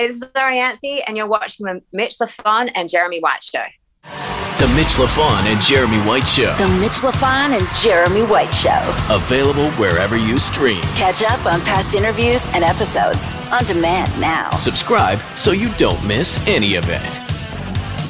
Hey, this is Orianthi, and you're watching the Mitch Lafon and Jeremy White Show. The Mitch Lafon and Jeremy White Show. The Mitch Lafon and Jeremy White Show. Available wherever you stream. Catch up on past interviews and episodes on demand now. Subscribe so you don't miss any of it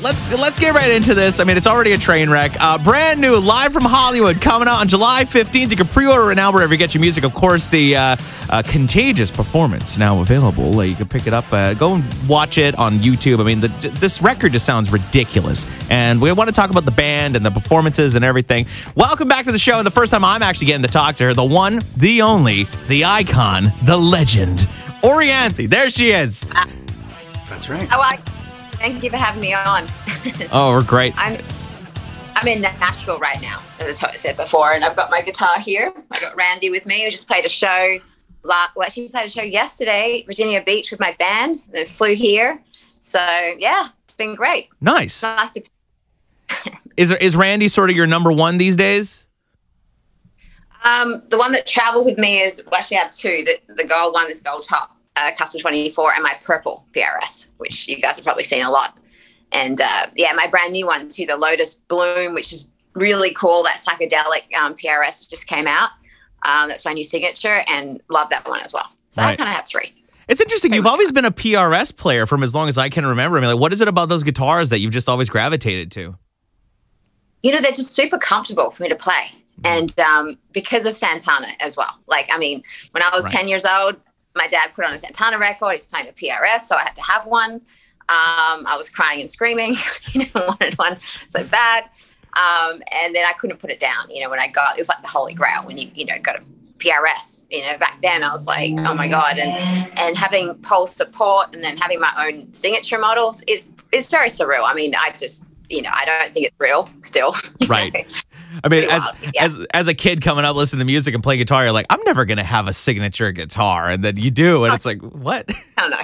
let's let's get right into this. I mean, it's already a train wreck. Uh, brand new, live from Hollywood, coming out on July 15th. You can pre-order it now wherever you get your music. Of course, the uh, uh, Contagious performance now available. you can pick it up. Uh, go and watch it on YouTube. I mean, the, this record just sounds ridiculous, and we want to talk about the band and the performances and everything. Welcome back to the show. And the first time I'm actually getting to talk to her, the one, the only, the icon, the legend, Orianthi. There she is. That's right. Oh, I Thank you for having me on. oh, we're great. I'm I'm in Nashville right now, as I said before, and I've got my guitar here. I got Randy with me, who just played a show. well, actually played a show yesterday, Virginia Beach, with my band, and then flew here. So yeah, it's been great. Nice. Nice to. is is Randy sort of your number one these days? Um, the one that travels with me is well, actually I have two. The the gold one is gold top, uh, Custom 24 and my purple PRS, which you guys have probably seen a lot. And uh, yeah, my brand new one too, the Lotus Bloom, which is really cool. That psychedelic um, PRS just came out. Um, that's my new signature, and love that one as well. So right. I kind of have three. It's interesting. You've always been a PRS player from as long as I can remember. I mean, like, what is it about those guitars that you've just always gravitated to? You know, they're just super comfortable for me to play. Mm-hmm. And um, because of Santana as well. Like, I mean, when I was right. 10 years old, my dad put on a Santana record. He's playing the PRS, so I had to have one. Um, I was crying and screaming, you know, wanted one so bad. Um, and then I couldn't put it down. You know, when I got, it was like the holy grail when you, you know, got a PRS. You know, back then I was like, oh my god, and and having Paul support and then having my own signature models is is very surreal. I mean, I just, you know, I don't think it's real still. Right. I mean, as yeah. as as a kid coming up, listening to music and playing guitar, you're like, I'm never gonna have a signature guitar, and then you do, and it's like, what? I don't know.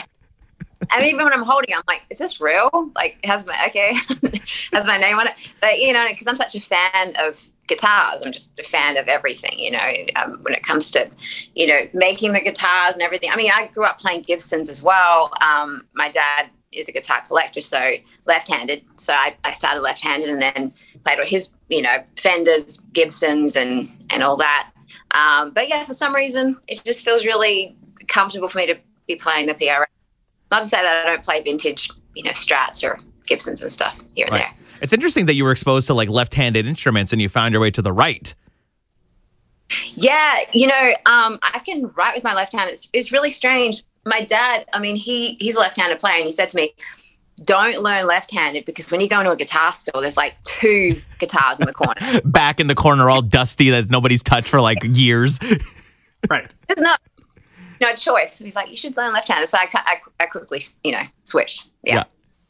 and even when I'm holding, it, I'm like, is this real? Like, has my okay, has my name on it? But you know, because I'm such a fan of guitars, I'm just a fan of everything. You know, um, when it comes to, you know, making the guitars and everything. I mean, I grew up playing Gibsons as well. Um, my dad is a guitar collector, so left-handed. So I, I started left-handed, and then played with his, you know, Fenders, Gibsons, and and all that. Um, but yeah, for some reason, it just feels really comfortable for me to be playing the PRS. Not to say that I don't play vintage, you know, Strats or Gibsons and stuff here and right. there. It's interesting that you were exposed to like left-handed instruments and you found your way to the right. Yeah, you know, um, I can write with my left hand. It's, it's really strange. My dad, I mean, he he's a left-handed player, and he said to me, don't learn left-handed because when you go into a guitar store, there's like two guitars in the corner. Back in the corner, all dusty that nobody's touched for like years. right. There's no no choice. He's like, you should learn left-handed. So I, I, I quickly, you know, switched. Yeah. Yeah.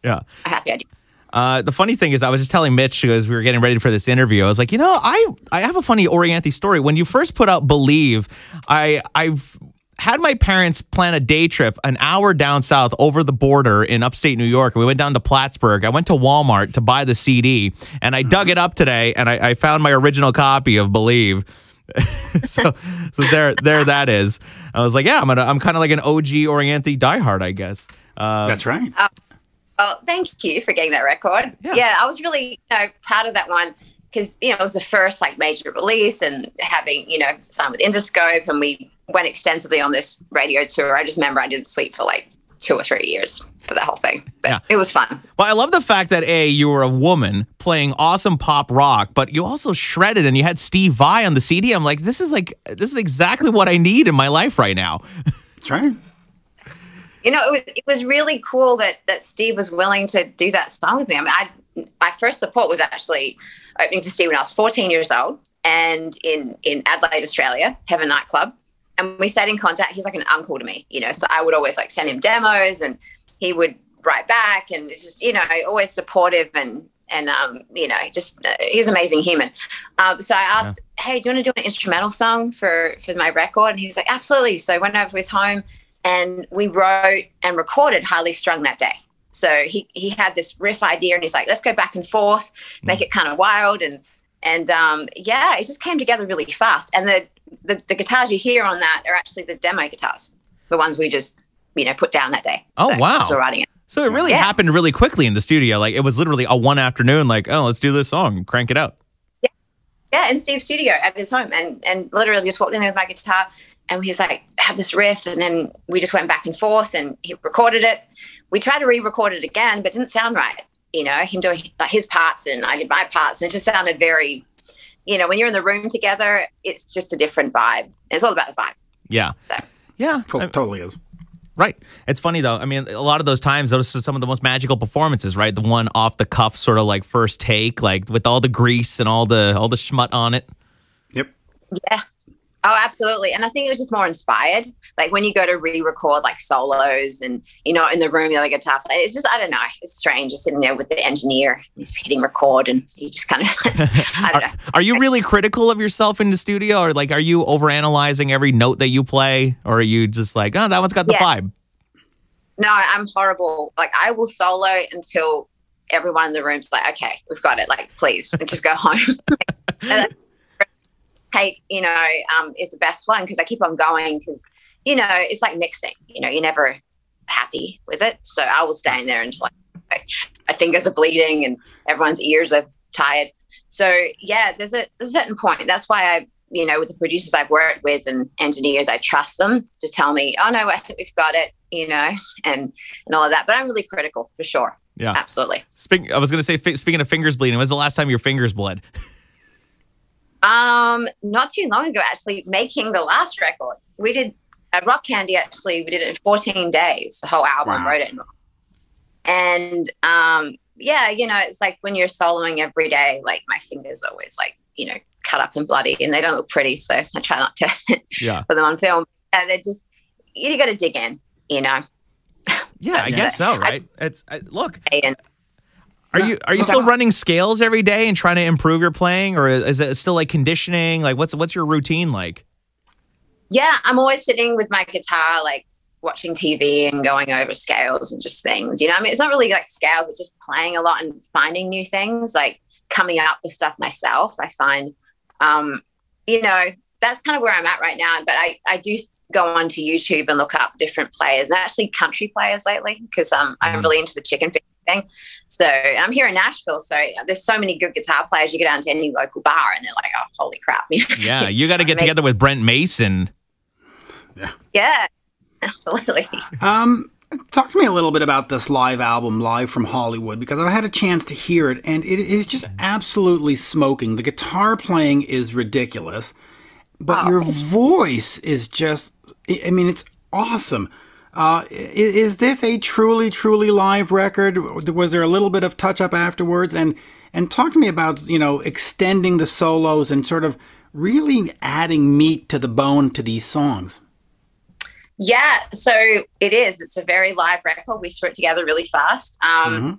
yeah. A happy idea. Uh, the funny thing is, I was just telling Mitch as we were getting ready for this interview. I was like, you know, I I have a funny Orianthi story. When you first put out "Believe," I I've had my parents plan a day trip an hour down south over the border in upstate New York. We went down to Plattsburgh. I went to Walmart to buy the CD, and I dug it up today, and I, I found my original copy of Believe. so, so there, there that is. I was like, yeah, I'm, gonna, I'm kind of like an OG Orianthi diehard, I guess. Uh, That's right. Uh, well, thank you for getting that record. Yeah, yeah I was really you know proud of that one because you know it was the first like major release and having you know signed with Interscope and we went extensively on this radio tour. I just remember I didn't sleep for like two or three years for the whole thing. But yeah. it was fun. Well, I love the fact that A, you were a woman playing awesome pop rock, but you also shredded and you had Steve Vai on the CD. I'm like, this is like this is exactly what I need in my life right now. That's right. You know, it was, it was really cool that that Steve was willing to do that song with me. I mean, I my first support was actually opening for Steve when I was 14 years old and in in Adelaide, Australia, Heaven nightclub and we stayed in contact. He's like an uncle to me, you know. So I would always like send him demos, and he would write back, and just you know, always supportive and and um, you know, just uh, he's an amazing human. Um, so I asked, yeah. "Hey, do you want to do an instrumental song for for my record?" And he's like, "Absolutely." So I went over to his home, and we wrote and recorded "Highly Strung" that day. So he he had this riff idea, and he's like, "Let's go back and forth, make mm. it kind of wild," and and um, yeah, it just came together really fast. And the the, the guitars you hear on that are actually the demo guitars, the ones we just you know, put down that day. Oh, So, wow. Still writing it. So it really Yeah. happened really quickly in the studio. Like it was literally a one afternoon. Like, oh, let's do this song, crank it out. Yeah, yeah, in Steve's studio at his home, and and literally just walked in there with my guitar, and he was like, "Have this riff," and then we just went back and forth, and he recorded it. We tried to re-record it again, but it didn't sound right. You know, him doing like his parts, and I did my parts, and it just sounded very, you know, when you're in the room together, it's just a different vibe. It's all about the vibe. Yeah, So yeah, To- I- totally is. right. It's funny though. I mean, a lot of those times, those are some of the most magical performances. Right, the one off the cuff, sort of like first take, like with all the grease and all the all the schmut on it. Yep. yeah. Oh, absolutely. And I think it was just more inspired. Like when you go to re-record like solos and you know in the room the other guitar player, it's just I don't know. It's strange just sitting there with the engineer. He's hitting record and he just kind of I don't know. Are, are you really critical of yourself in the studio, or like are you overanalyzing every note that you play, or are you just like, oh, that one's got the Yeah. vibe? No, I'm horrible. Like I will solo until everyone in the room's like, okay, we've got it. Like, please, and just go home. take, you know, um, is the best one because I keep on going because, you know, it's like mixing. You know, you're never happy with it. So I will stay in there until like, my fingers are bleeding and everyone's ears are tired. So yeah, there's a, there's a certain point. That's why I, you know, with the producers I've worked with and engineers, I trust them to tell me, oh no, I think we've got it, you know, and and all of that. But I'm really critical for sure. Yeah. Absolutely. Speak, I was going to say, speaking of fingers bleeding, when's the last time your fingers bled? Um, not too long ago, actually, making the last record, we did at Rock Candy. Actually, we did it in 14 days. The whole album, Wow. wrote it, and, and um, yeah, you know, it's like when you're soloing every day. Like my fingers are always like you know cut up and bloody, and they don't look pretty. So I try not to Yeah. put them on film. Yeah, they're just you got to dig in, you know. Yeah, I guess so, I- right? It's I, look. And Are you are you still running scales every day and trying to improve your playing, or is it still like conditioning? Like, what's what's your routine like? yeah, I'm always sitting with my guitar, like watching TV and going over scales and just things. You know, I mean, it's not really like scales, it's just playing a lot and finding new things, like coming up with stuff myself. I find, um, you know, that's kind of where I'm at right now. But I, I do go onto YouTube and look up different players and actually country players lately because um, I'm Mhm. really into the chicken finger thing. So I'm here in Nashville. So there's so many good guitar players. You go down to any local bar and they're like, oh, holy crap. Yeah, you got to get together with Brent Mason. yeah, Yeah. absolutely. Um, talk to me a little bit about this live album, Live from Hollywood, because I've had a chance to hear it, and it is just absolutely smoking. The guitar playing is ridiculous, but Oh, your voice is just, I I mean, it's awesome. Uh, i- is this a truly, truly live record? Was there a little bit of touch up afterwards? And and talk to me about you know extending the solos and sort of really adding meat to the bone to these songs. Yeah, so it is. It's a very live record. We threw it together really fast. Um, Mhm.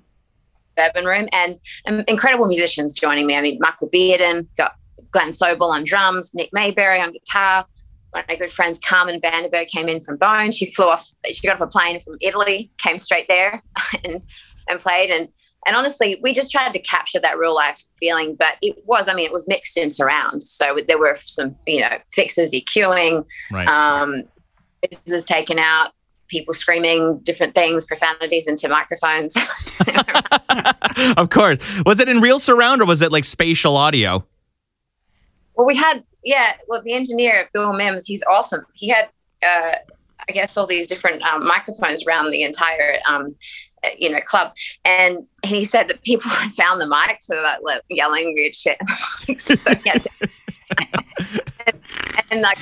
Bourbon Room and, and incredible musicians joining me. I mean, Michael Bearden, got Glenn Sobel on drums, Nick Mayberry on guitar. One of my good friends, Carmen Vandenberg, came in from Bone. She flew off. She got off a plane from Italy, came straight there, and and played. And and honestly, we just tried to capture that real life feeling. But it was, I mean, it was mixed in surround. So there were some, you know, fixes, EQing, Right. um, businesses taken out, people screaming different things, profanities into microphones. of course. Was it in real surround or was it like spatial audio? well, we had, yeah, well, the engineer, Bill Mims, he's awesome. He had, uh, I guess, all these different um, microphones around the entire, um, uh, you know, club. And he said that people had found the mic, so they're like yelling weird shit. so had and, and like,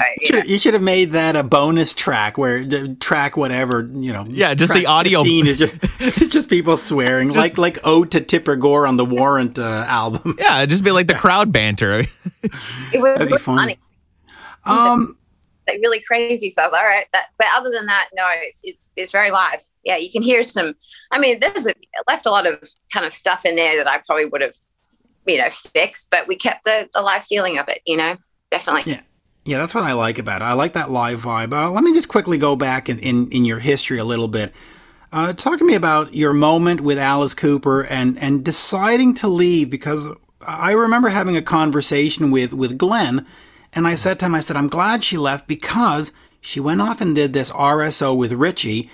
uh, you Should, you should have made that a bonus track where the track whatever you know. Yeah, just the audio- 15 is just it's just people swearing like like Ode to Tipper Gore on the Warrant uh, album. Yeah, it'd just be like the crowd banter. it was That'd be really funny. funny. Um, like really crazy. So I was like, all right. That, but other than that, no, it's, it's it's very live. Yeah, you can hear some. I mean, there's a left a lot of kind of stuff in there that I probably would have, you know, fixed, but we kept the the live feeling of it. You know, definitely. Yeah. Yeah, that's what I like about it. I like that live vibe. Uh, let me just quickly go back in in, in your history a little bit. Uh, talk to me about your moment with Alice Cooper and and deciding to leave because I remember having a conversation with with Glenn, and I said to him, I said, I'm glad she left because she went off and did this RSO with Richie,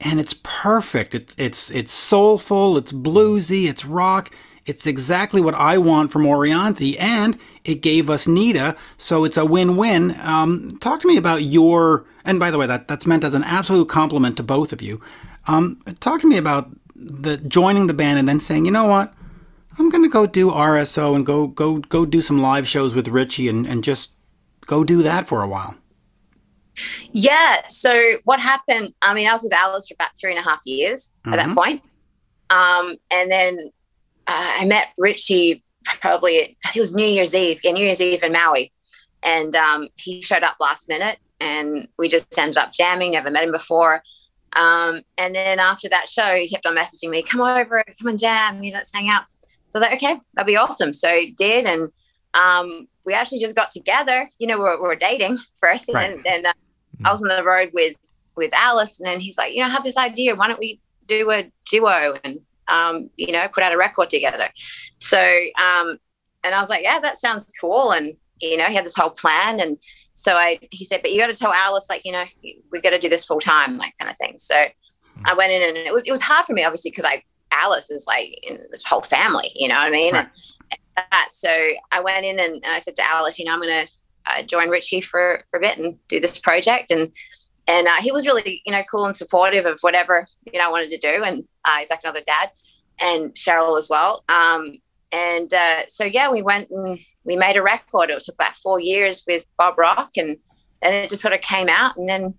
and it's perfect. It's it's it's soulful, it's bluesy, it's rock. It's exactly what I want from Orianthi, and it gave us Nita, so it's a win-win. Um, talk to me about your, and by the way, that that's meant as an absolute compliment to both of you. Um, talk to me about the joining the band and then saying, you know what, I'm gonna go do RSO and go go go do some live shows with Richie and, and just go do that for a while. Yeah. So what happened? I mean, I was with Alice for about three and a half years mm-hmm. at that mm-hmm. point. Um, and then uh, I met Richie probably, I think it was New Year's Eve, yeah, New Year's Eve in Maui. And um, he showed up last minute and we just ended up jamming, never met him before. Um, and then after that show, he kept on messaging me, come over, come and jam, you know, let's hang out. So I was like, okay, that'd be awesome. So I did. And um, we actually just got together, you know, we were, we were dating first. Right. And then uh, I was on the road with, with Alice and then he's like, you know, I have this idea. Why don't we do a duo? And um, you know, put out a record together. So, um, and I was like, yeah, that sounds cool. And, you know, he had this whole plan. And so I, he said, but you got to tell Alice, like, you know, we got to do this full time, like kind of thing. So I went in and it was, it was hard for me, obviously, because I, Alice is like in this whole family, you know what I mean? Right. And, and that, so I went in and, and, I said to Alice, you know, I'm going to uh, join Richie for, for a bit and do this project. And, and uh, he was really, you know, cool and supportive of whatever, you know, I wanted to do. And uh, he's like another dad and Cheryl as well. Um, and uh, so yeah, we went and we made a record. It took about four years with Bob Rock, and then it just sort of came out, and then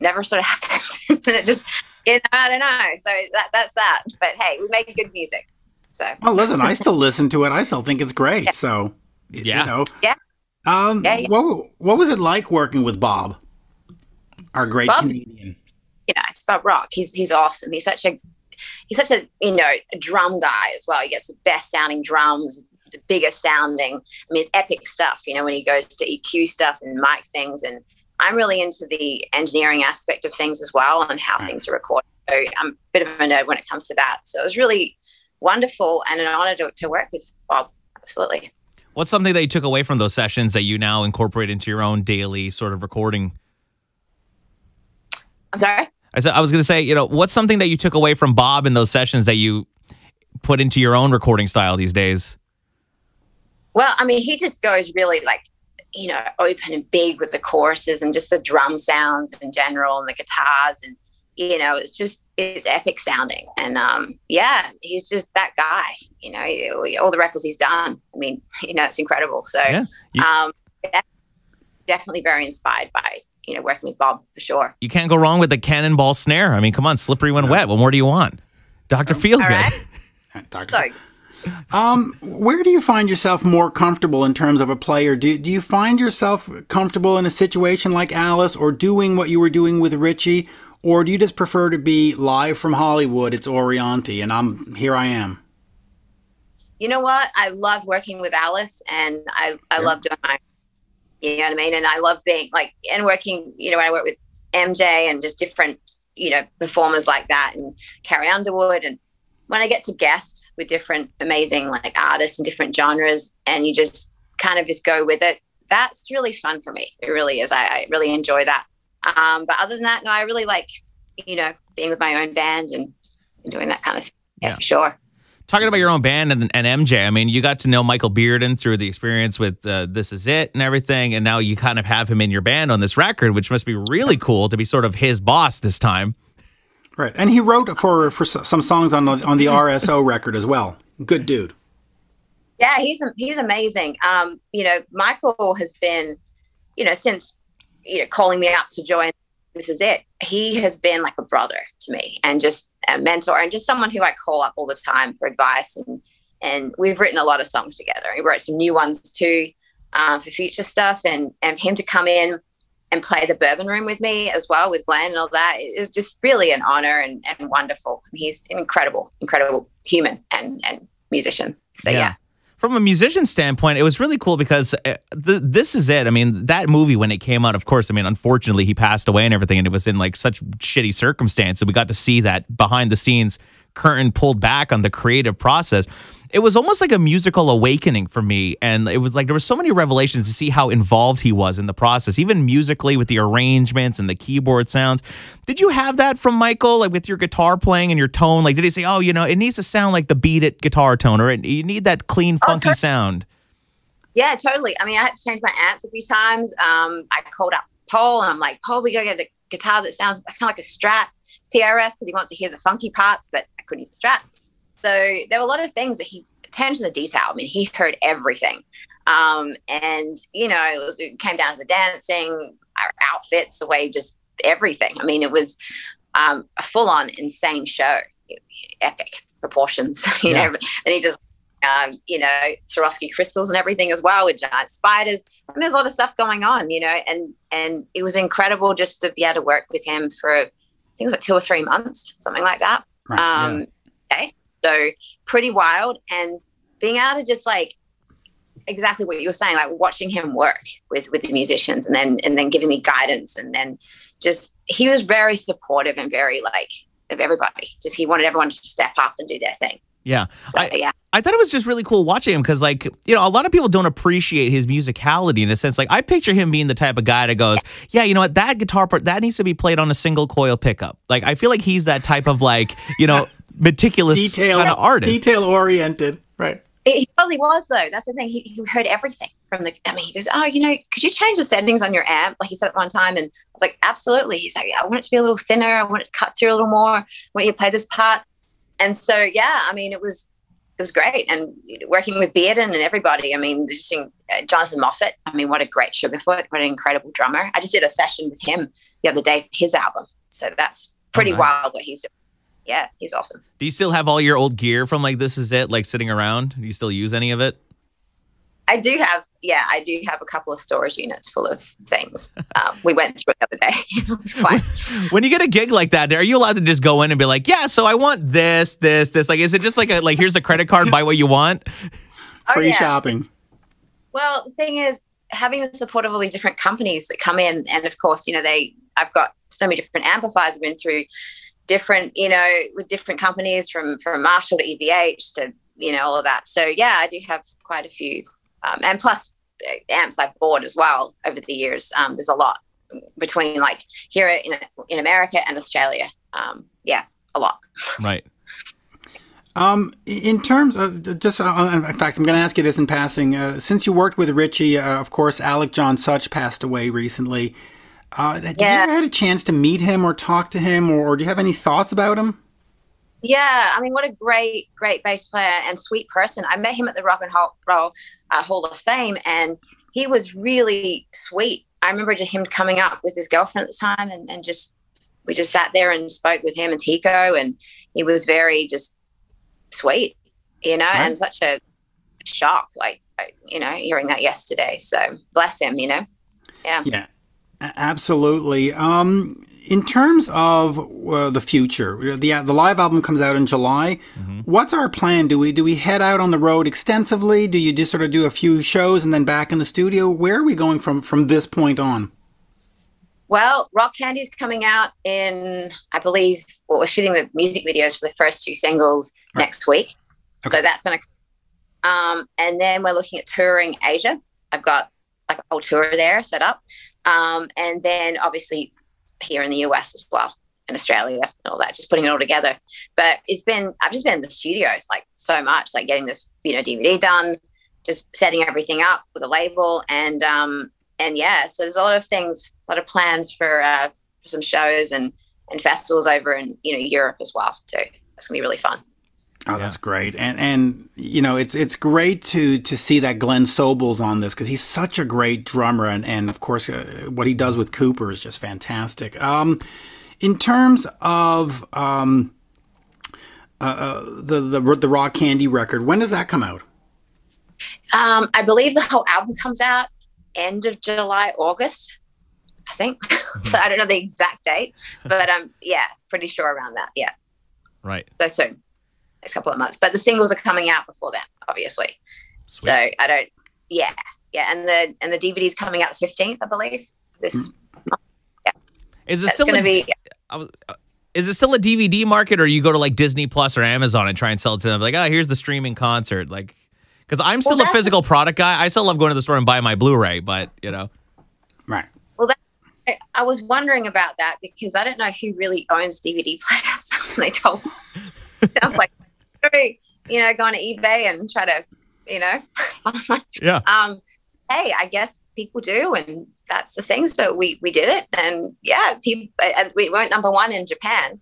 never sort of happened. and it just, you know, I don't know. So that that's that. But hey, we make good music. So well, listen, I still listen to it. I still think it's great. Yeah. So yeah, you know, yeah. Um, yeah, yeah. What what was it like working with Bob, our great Bob's, comedian? You know, it's Bob Rock. He's he's awesome. He's such a he's such a you know a drum guy as well. He gets the best sounding drums, the biggest sounding. I mean, it's epic stuff. You know, when he goes to EQ stuff and mic things, and I'm really into the engineering aspect of things as well and how things are recorded. So I'm a bit of a nerd when it comes to that. So it was really wonderful and an honor to, to work with Bob. Absolutely. What's something that you took away from those sessions that you now incorporate into your own daily sort of recording? I'm sorry. I said I was going to say, you know, what's something that you took away from Bob in those sessions that you put into your own recording style these days? Well, I mean, he just goes really like, you know, open and big with the choruses and just the drum sounds in general and the guitars and you know, it's just it's epic sounding. And um, yeah, he's just that guy. You know, all the records he's done. I mean, you know, it's incredible. So, yeah, you- um, definitely very inspired by you know, working with Bob for sure. You can't go wrong with the cannonball snare. I mean, come on, slippery when wet. What more do you want? Dr. Um, Feelgood. Right. Dr. Sorry. Um, where do you find yourself more comfortable in terms of a player? Do, do you find yourself comfortable in a situation like Alice or doing what you were doing with Richie? Or do you just prefer to be live from Hollywood? It's Orianthi, and I'm here I am. You know what? I loved working with Alice, and I, I yeah. love doing my you know what I mean? And I love being like and working, you know, when I work with MJ and just different, you know, performers like that and Carrie Underwood and when I get to guest with different amazing like artists and different genres and you just kind of just go with it, that's really fun for me. It really is. I, I really enjoy that. Um, but other than that, no, I really like, you know, being with my own band and, doing that kind of thing. Yeah, yeah. for sure talking about your own band and, and, MJ, I mean, you got to know Michael Bearden through the experience with uh, This Is It and everything, and now you kind of have him in your band on this record, which must be really cool to be sort of his boss this time. Right, and he wrote for for some songs on the on the RSO record as well. Good dude. Yeah, he's he's amazing. Um, you know, Michael has been, you know, since you know calling me up to join this is it. He has been like a brother to me and just a mentor and just someone who I call up all the time for advice. And, and we've written a lot of songs together. He wrote some new ones too uh, for future stuff. And, and him to come in and play the bourbon room with me as well with Glenn and all that is just really an honor and, and wonderful. He's an incredible, incredible human and, and musician. So yeah. yeah from a musician standpoint, it was really cool because uh, this is it. I mean, that movie when it came out, of course, I mean, unfortunately, he passed away and everything, and it was in like such shitty circumstance. We got to see that behind the scenes curtain pulled back on the creative process. It was almost like a musical awakening for me. And it was like there were so many revelations to see how involved he was in the process, even musically with the arrangements and the keyboard sounds. Did you have that from Michael, like with your guitar playing and your tone? Like, did he say, oh, you know, it needs to sound like the beat it guitar tone, or you need that clean, funky totally. sound? Yeah, totally. I mean, I had to change my amps a few times. Um, I called up Paul and I'm like, Paul, we gotta get a guitar that sounds kind of like a Strat PRS because he wants to hear the funky parts, but I couldn't use Strat. So there were a lot of things that he attention to detail. I mean, he heard everything. Um, and you know, it, was, it came down to the dancing, our outfits, the way just everything. I mean, it was um, a full on insane show, epic proportions, you yeah. know. And he just, um, you know, Swarovski crystals and everything as well with giant spiders. And there's a lot of stuff going on, you know, and and it was incredible just to be able to work with him for I think it was like two or three months, something like that. Right, um, yeah. Okay, so pretty wild, and being able to just like exactly what you were saying, like watching him work with with the musicians, and then and then giving me guidance, and then just he was very supportive and very like of everybody. Just he wanted everyone to step up and do their thing. Yeah. So, I, yeah. I thought it was just really cool watching him because, like, you know, a lot of people don't appreciate his musicality in a sense. Like, I picture him being the type of guy that goes, yeah, you know what, that guitar part, that needs to be played on a single coil pickup. Like, I feel like he's that type of, like, you know, meticulous detail kind of artist. Detail oriented. Right. He totally was, though. That's the thing. He, he heard everything from the. I mean, he goes, "Oh, you know, could you change the settings on your amp?" Like he said it one time, and I was like, "Absolutely." He's like, "I want it to be a little thinner. I want it to cut through a little more when you play this part." And so, yeah, I mean, it was it was great, and working with Bearden and everybody. I mean, just seeing uh, Jonathan Moffett. I mean, what a great Sugarfoot! What an incredible drummer. I just did a session with him the other day for his album, so that's pretty oh, nice. wild what he's doing yeah, he's awesome. Do you still have all your old gear from like This Is It, like sitting around? Do you still use any of it? I do have, yeah, I do have a couple of storage units full of things. Um, we went through it the other day. it was quite. when you get a gig like that, are you allowed to just go in and be like, yeah, so I want this, this, this? Like, is it just like a like here's the credit card, buy what you want? Oh, Free yeah. shopping. Well, the thing is, having the support of all these different companies that come in, and of course, you know, they, I've got so many different amplifiers. I've been through different, you know, with different companies from from Marshall to EVH to you know all of that. So yeah, I do have quite a few, um, and plus uh, amps I've bought as well over the years. Um, there's a lot between like here in in America and Australia. Um, yeah, a lot. Right. Um, in terms of just, uh, in fact, I'm going to ask you this in passing. Uh, since you worked with Richie, uh, of course, Alec John Such passed away recently. Uh, yeah. you ever had a chance to meet him or talk to him, or, or do you have any thoughts about him? Yeah, I mean, what a great, great bass player and sweet person. I met him at the Rock and Roll uh, Hall of Fame, and he was really sweet. I remember just him coming up with his girlfriend at the time, and, and just we just sat there and spoke with him and Tico, and he was very just sweet, you know, right. and such a shock, like you know, hearing that yesterday. So bless him, you know. Yeah. Yeah. Absolutely. Um, in terms of uh, the future, the the live album comes out in July. Mm-hmm. What's our plan? Do we do we head out on the road extensively? Do you just sort of do a few shows and then back in the studio? Where are we going from from this point on? Well, Rock Candy's coming out in, I believe, well, we're shooting the music videos for the first two singles right. next week. Okay. So that's going to, um, and then we're looking at touring Asia. I've got like a whole tour there set up. Um, and then obviously here in the US as well, in Australia and all that, just putting it all together. But it's been, I've just been in the studios like so much, like getting this, you know, DVD done, just setting everything up with a label. And, um, and yeah, so there's a lot of things, a lot of plans for, uh, for some shows and, and festivals over in, you know, Europe as well too. It's gonna be really fun. Oh, that's great, and and you know it's it's great to to see that Glenn Sobel's on this because he's such a great drummer, and and of course uh, what he does with Cooper is just fantastic. Um, in terms of um, uh, uh, the the the Rock Candy record, when does that come out? Um, I believe the whole album comes out end of July, August. I think. so I don't know the exact date, but um, yeah, pretty sure around that. Yeah. Right. So soon next couple of months. But the singles are coming out before that, obviously. Sweet. So I don't. Yeah, yeah, and the and the DVD is coming out the fifteenth, I believe. This. Mm. Yeah. Is it That's still going to be? I was, uh, is it still a DVD market, or you go to like Disney Plus or Amazon and try and sell it to them? Like, oh, here's the streaming concert. Like, because I'm still Well, a physical product guy. I still love going to the store and buying my Blu-ray, but you know, Right. Well, that, I- I was wondering about that because I don't know who really owns DVD players. They told me. I was like, "Hey, you know, go on to eBay and try to, you know, yeah. um, hey, I guess people do, and that's the thing. So we we did it, and yeah, people, and we went number one in Japan.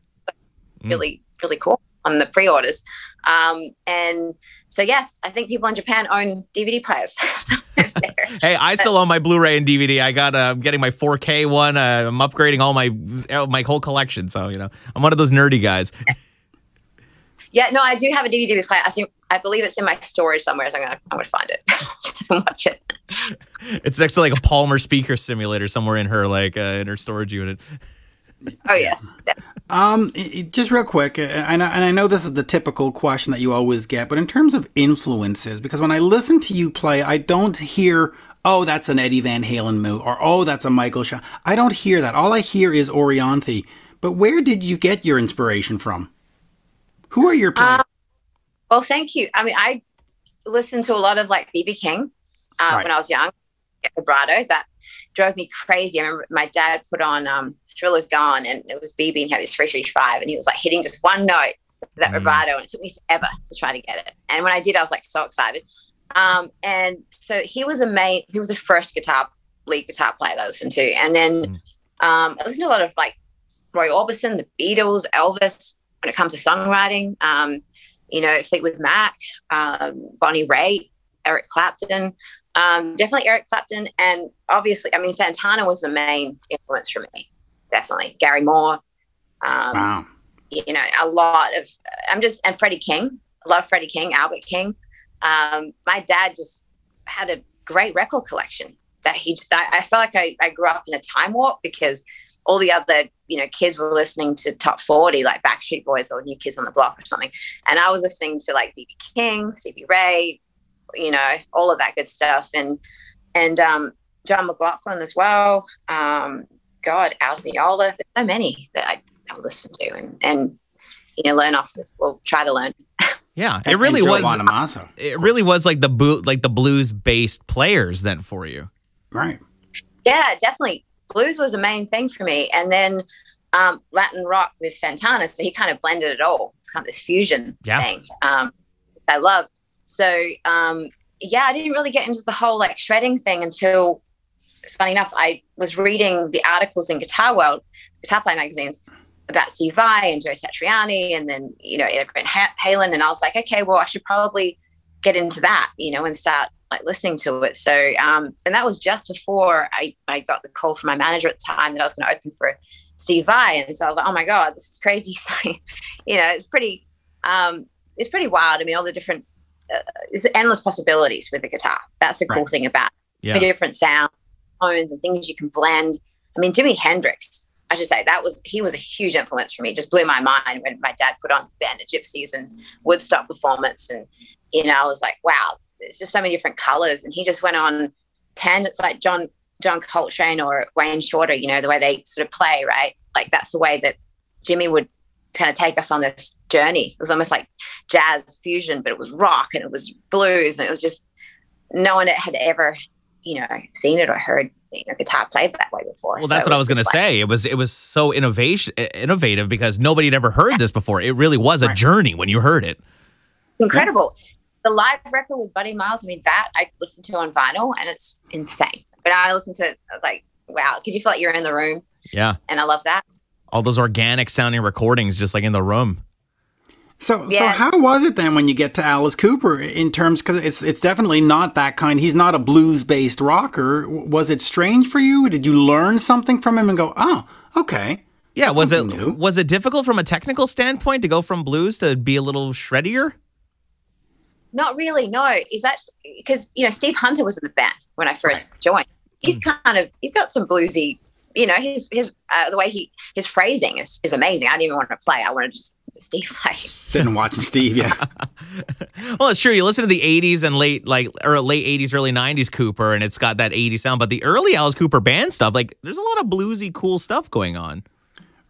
Mm. Really, really cool on the pre-orders, um, and so yes, I think people in Japan own DVD players. Hey, I still own my Blu-ray and DVD. I got. Uh, I'm getting my 4K one. Uh, I'm upgrading all my uh, my whole collection. So you know, I'm one of those nerdy guys. Yeah, no, I do have a DVD player. I think I believe it's in my storage somewhere. So I'm gonna I'm gonna find it and watch it. It's next to like a Palmer speaker simulator somewhere in her like uh, in her storage unit. Oh yes, Yeah. Um, i- i- just real quick, uh, and I, and I know this is the typical question that you always get, but in terms of influences, because when I listen to you play, I don't hear, oh, that's an Eddie Van Halen move, or oh, that's a Michael Shaw. I don't hear that. All I hear is Orianthi. But where did you get your inspiration from? Who are your players? Well, thank you. I mean, I listened to a lot of like BB King uh, Right. when I was young. Vibrato that drove me crazy. I remember my dad put on um, Thrill Is Gone, and it was BB and he had his three three five, and he was like hitting just one note that Mm. vibrato, and it took me forever to try to get it. And when I did, I was like so excited. Um, and so he was a main. He was the first guitar lead guitar player that I listened to, and then Mm. um, I listened to a lot of like Roy Orbison, the Beatles, Elvis. When it comes to songwriting, um, you know, Fleetwood Mac, um, Bonnie Raitt, Eric Clapton, um, definitely Eric Clapton, and obviously, I mean, Santana was the main influence for me. Definitely Gary Moore. Um, wow. You know, a lot of I'm just and Freddie King. I love Freddie King, Albert King. Um, my dad just had a great record collection that he. I, I felt like I, I grew up in a time warp because all the other you know kids were listening to top 40 like backstreet boys or new kids on the block or something and i was listening to like bb king stevie ray you know all of that good stuff and and um john mclaughlin as well um god al Meola. there's so many that i, I listen to and and you know learn off of, well try to learn Yeah, it really was. Bonamassa. It really was like the boot, like the blues based players then for you. Right. Yeah, definitely. Blues was the main thing for me. And then um, Latin rock with Santana. So he kind of blended it all. It's kind of this fusion Yeah. thing. Um, I loved. So um, yeah, I didn't really get into the whole like shredding thing until it's funny enough, I was reading the articles in Guitar World, Guitar Play magazines about Steve Vai and Joe Satriani and then, you know, Ed Halen. And I was like, okay, well, I should probably get into that, you know, and start like listening to it. So, um, and that was just before I, I got the call from my manager at the time that I was going to open for Steve Vai. And so I was like, oh my God, this is crazy. So, you know, it's pretty, um, it's pretty wild. I mean, all the different, uh, there's endless possibilities with the guitar. That's the cool thing about it. Yeah. different sounds, tones, and things you can blend. I mean, Jimi Hendrix, I should say that was he was a huge influence for me. Just blew my mind when my dad put on Band of Gypsys and Woodstock performance, and you know, I was like, wow, there's just so many different colors. And he just went on tangents like John John Coltrane or Wayne Shorter. You know, the way they sort of play, right? Like that's the way that Jimi would kind of take us on this journey. It was almost like jazz fusion, but it was rock and it was blues, and it was just no one had ever, you know, seen it or heard you know, guitar played that way before. Well, that's So what I was going to say. It was it was so innovation innovative because nobody had ever heard this before. It really was a journey when you heard it. incredible. The live record with Buddy Miles, I mean, that I listened to on vinyl and it's insane. But I listened to it, I was like, wow, because you feel like you're in the room Yeah, and I love that. all those organic sounding recordings, just like in the room. So, so how was it then when you get to Alice Cooper in terms because it's it's definitely not that kind. He's not a blues based rocker. Was it strange for you? Did you learn something from him and go, oh, okay, Yeah, was it new. was it difficult from a technical standpoint to go from blues to be a little shreddier? Not really, no. Is actually because you know Steve Hunter was in the band when I first joined. He's kind of he's got some bluesy, you know, his his uh, the way he his phrasing is, is amazing. I didn't even want to play. I wanted to just Steve play. sitting and watching Steve? Yeah, Well, it's true. You listen to the '80s and late like or late '80s, early '90s Cooper, and it's got that '80s sound. But the early Alice Cooper band stuff, like there's a lot of bluesy, cool stuff going on.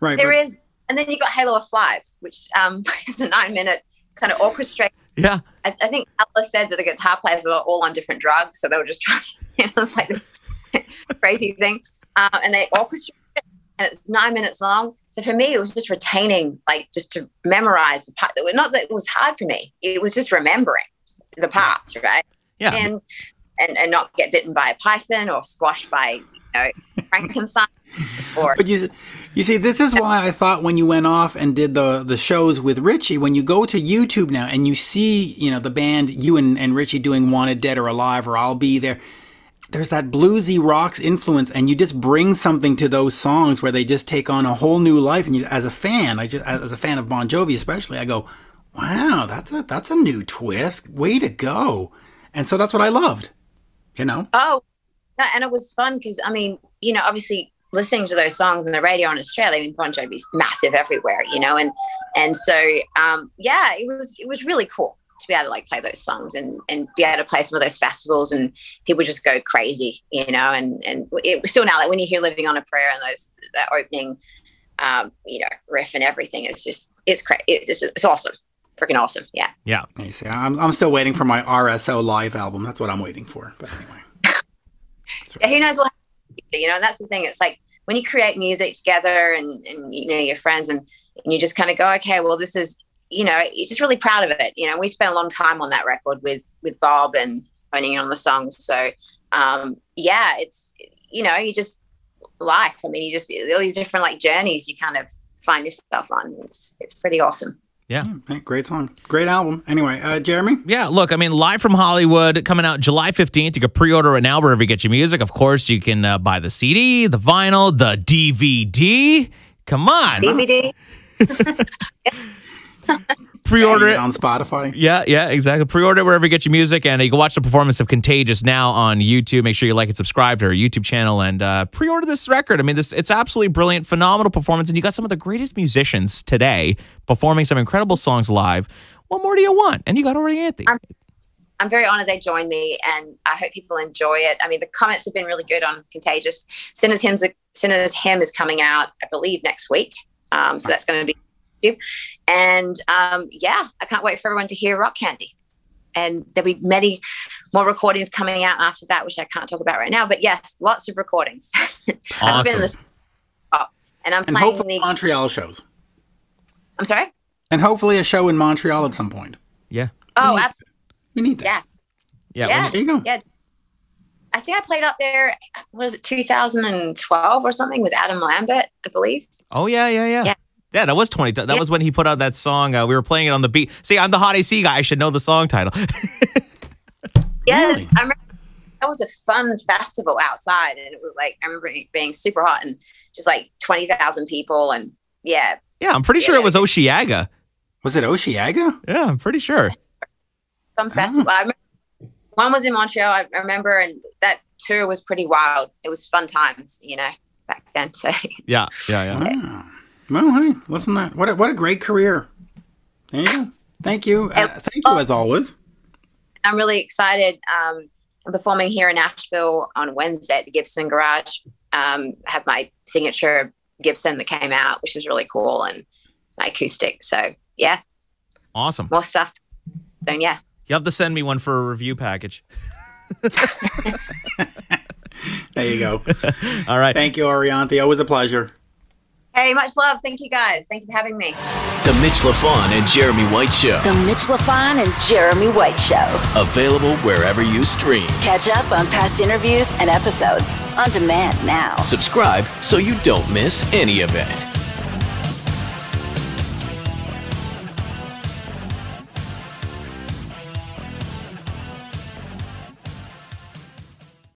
right. There but- is, and then you got Halo of Flies, which um, is a nine minute kind of orchestrated. Yeah. I, I think Alice said that the guitar players were all on different drugs, so they were just trying. it was like this crazy thing, um, and they orchestrated, it, and it's nine minutes long. So for me, it was just retaining, like just to memorize the part. Not that it was hard for me; it was just remembering the parts, right? Yeah. And and and not get bitten by a python or squashed by you know Frankenstein or But you, you see, this is why I thought when you went off and did the the shows with Richie, when you go to YouTube now and you see, you know, the band you and, and Richie doing "Wanted Dead or Alive" or "I'll Be There," there's that bluesy rocks influence, and you just bring something to those songs where they just take on a whole new life. And you, as a fan, I just as a fan of Bon Jovi especially, I go, "Wow, that's a that's a new twist. Way to go!" And so that's what I loved. You know, Oh, and it was fun because I mean, you know, obviously listening to those songs on the radio in Australia, I mean, Bon Jovi's massive everywhere, you know, and and so um, yeah, it was it was really cool to be able to like play those songs and and be able to play some of those festivals and people just go crazy, you know, and and it was still now like when you hear "Living on a Prayer" and those that opening, um, you know, riff and everything, it's just it's crazy, it's, it's awesome, freaking awesome, yeah. Yeah. you see, I'm I'm still waiting for my RSO live album. That's what I'm waiting for. But anyway. Yeah, who knows what you know and that's the thing it's like when you create music together and, and you know your friends and, and you just kind of go okay well this is you know you're just really proud of it you know we spent a long time on that record with with bob and honing in on the songs so um yeah it's you know you just life i mean you just all these different like journeys you kind of find yourself on it's it's pretty awesome Yeah. Hey, great song, great album. Anyway, uh, Jeremy, Yeah, look, I mean, live from Hollywood, coming out July 15th. You can pre order it now wherever you get your music. Of course, you can uh, buy the CD, the vinyl, the DVD. Come on. dvd Pre order it. on Spotify. Yeah, yeah, exactly. Pre-order it wherever you get your music, and you can watch the performance of "Contagious" now on YouTube. Make sure you like and subscribe to our YouTube channel, and uh, pre-order this record. I mean, this it's absolutely brilliant, phenomenal performance, and you got some of the greatest musicians today performing some incredible songs live. What more do you want? And you got Orianthi. I'm very honored they joined me, and I hope people enjoy it. I mean, the comments have been really good on Contagious. Sinner's Hymns, Sinner's Hymn is coming out, I believe, next week. Um, so that's going to be, and um, yeah, I can't wait for everyone to hear Rock Candy. And there'll be many more recordings coming out after that, which I can't talk about right now. But yes, lots of recordings. I've been in Awesome. the oh, and I'm And playing hopefully the. Montreal shows. I'm sorry. And hopefully a show in Montreal at some point. yeah, Oh, need- absolutely. We need that. Yeah. yeah. Yeah. when There you go. Yeah. I think I played up there. What is it, 2012 or something with Adam Lambert, I believe. Oh yeah, yeah, yeah. Yeah. Yeah, that was 20. That Yeah. was when he put out that song. Uh, we were playing it on the beat. See, I'm the hot AC guy. I should know the song title. Yeah, Really? I remember that was a fun festival outside, and it was like I remember it being super hot and just like 20,000 people, and yeah, yeah, I'm pretty sure it was Osheaga. Was it Osheaga? Yeah, I'm pretty sure. some festival. I remember one was in Montreal. I remember, and that tour was pretty wild. It was fun times, you know, back then. So Yeah, yeah, yeah. Ah. Well, hey, listen to that. What a, what a great career. There you go. Thank you. Uh, thank you as always. I'm really excited. Um, I'm performing here in Nashville on Wednesday at the Gibson Garage. Um, have my signature Gibson that came out, which is really cool, and my acoustic. So yeah, Awesome. more stuff. So yeah, You have to send me one for a review package. There you go. All right. Thank you, Orianthi. Always a pleasure. Hey, much love. Thank you guys. Thank you for having me. The Mitch Lafon and Jeremy White Show. The Mitch Lafon and Jeremy White Show. Available wherever you stream. Catch up on past interviews and episodes on demand now. Subscribe so you don't miss any of it.